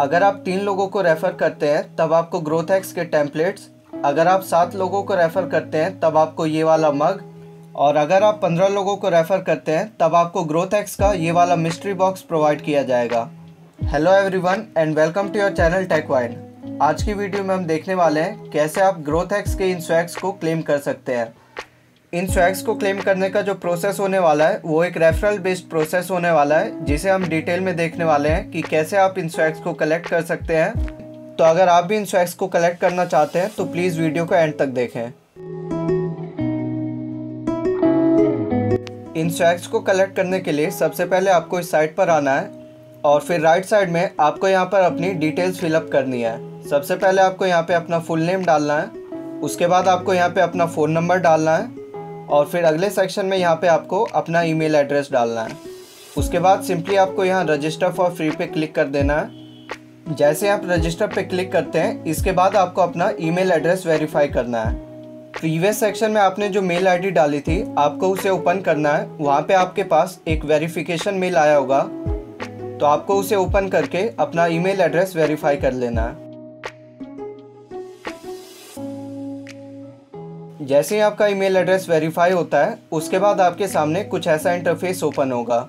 अगर आप तीन लोगों को रेफ़र करते हैं, तब आपको ग्रोथ एक्स के टेम्पलेट्स अगर आप सात लोगों को रेफ़र करते हैं, तब आपको ये वाला मग और अगर आप पंद्रह लोगों को रेफ़र करते हैं, तब आपको ग्रोथ एक्स का ये वाला मिस्ट्री बॉक्स प्रोवाइड किया जाएगा। Hello everyone and welcome to your channel Techwine आज की वीडियो में हम देखने वाले हैं कैसे आप ग्रोथ एक्स के इन स्वैग्स को क्लेम कर सकते हैं। इन स्वैग्स को क्लेम करने का जो प्रोसेस होने वाला है, वो एक रेफरल बेस्ड प्रोसेस होने वाला है, जिसे हम डिटेल में देखने वाले हैं कि कैसे आप इन स्वैग्स को कलेक्ट कर सकते हैं। तो अगर आप भी इन स्वैग्स को कलेक्ट करना चाहते हैं तो प्लीज़ वीडियो को एंड तक देखें। इन स्वैग्स को कलेक्ट करने के लिए सबसे पहले आपको इस साइट पर आना है, और फिर राइट साइड में आपको यहाँ पर अपनी डिटेल्स फिलअप करनी है। सबसे पहले आपको यहाँ पे अपना फुल नेम डालना है, उसके बाद आपको यहाँ पे अपना फ़ोन नंबर डालना है और फिर अगले सेक्शन में यहाँ पे आपको अपना ईमेल एड्रेस डालना है। उसके बाद सिंपली आपको यहाँ रजिस्टर फॉर फ्री पे क्लिक कर देना है। जैसे आप रजिस्टर पे क्लिक करते हैं, इसके बाद आपको अपना ईमेल एड्रेस वेरीफाई करना है। प्रीवियस सेक्शन में आपने जो मेल आईडी डाली थी, आपको उसे ओपन करना है। वहाँ पे आपके पास एक वेरिफिकेशन मेल आया होगा। तो आपको उसे ओपन करके अपना ईमेल एड्रेस वेरीफाई कर लेना है। जैसे ही आपका ईमेल एड्रेस वेरीफाई होता है, उसके बाद आपके सामने कुछ ऐसा इंटरफेस ओपन होगा।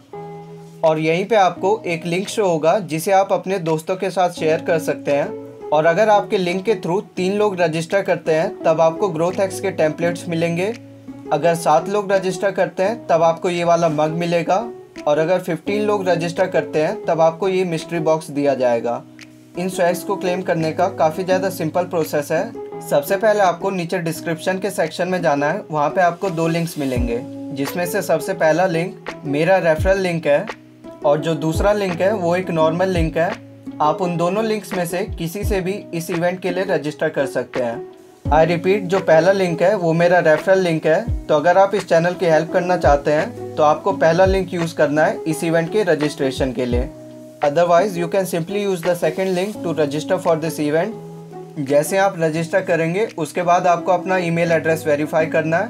और यहीं पे आपको एक लिंक शो होगा, जिसे आप अपने दोस्तों के साथ शेयर कर सकते हैं। और अगर आपके लिंक के थ्रू तीन लोग रजिस्टर करते हैं, तब आपको ग्रोथ एक्स के टेम्पलेट्स मिलेंगे। अगर सात लोग रजिस्टर करते हैं, तब आपको ये वाला मग मिलेगा। और अगर 15 लोग रजिस्टर करते हैं, तब आपको ये मिस्ट्री बॉक्स दिया जाएगा। इन स्वैग्स को क्लेम करने का काफ़ी ज़्यादा सिंपल प्रोसेस है। सबसे पहले आपको नीचे डिस्क्रिप्शन के सेक्शन में जाना है, वहाँ पे आपको दो लिंक्स मिलेंगे, जिसमें से सबसे पहला लिंक मेरा रेफरल लिंक है, और जो दूसरा लिंक है, वो एक नॉर्मल लिंक है। आप उन दोनों लिंक्स में से किसी से भी इस इवेंट के लिए रजिस्टर कर सकते हैं। आई रिपीट जो पहला लिंक है, वो मेरा रेफरल लिंक है। तो अगर आप इस चैनल की हेल्प करना चाहते हैं तो आपको पहला लिंक यूज़ करना है इस इवेंट के रजिस्ट्रेशन के लिए। Otherwise you can simply use the second link to register for this event जैसे आप रजिस्टर करेंगे, उसके बाद आपको अपना ईमेल एड्रेस वेरीफाई करना है।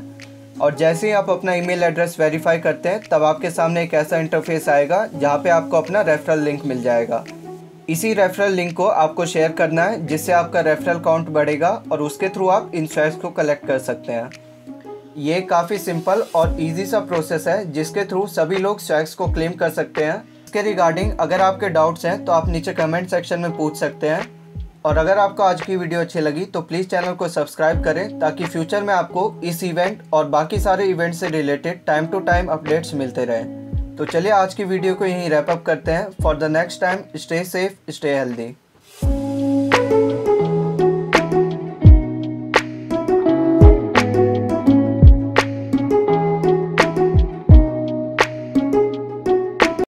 और जैसे ही आप अपना ईमेल एड्रेस वेरीफाई करते हैं, तब आपके सामने एक ऐसा इंटरफेस आएगा, जहाँ पे आपको अपना रेफरल लिंक मिल जाएगा। इसी रेफरल लिंक को आपको शेयर करना है, जिससे आपका रेफरल काउंट बढ़ेगा और उसके थ्रू आप इन शेयर्स को कलेक्ट कर सकते हैं। ये काफ़ी सिंपल और इजी सा प्रोसेस है, जिसके थ्रू सभी लोग शेयर्स को क्लेम कर सकते हैं। इसके रिगार्डिंग अगर आपके डाउट्स हैं तो आप नीचे कमेंट सेक्शन में पूछ सकते हैं। और अगर आपको आज की वीडियो अच्छी लगी तो प्लीज़ चैनल को सब्सक्राइब करें, ताकि फ्यूचर में आपको इस इवेंट और बाकी सारे इवेंट से related time to time updates मिलते रहें। तो चलिए आज की वीडियो को यहीं रैपअप करते हैं। For the next time stay safe stay healthy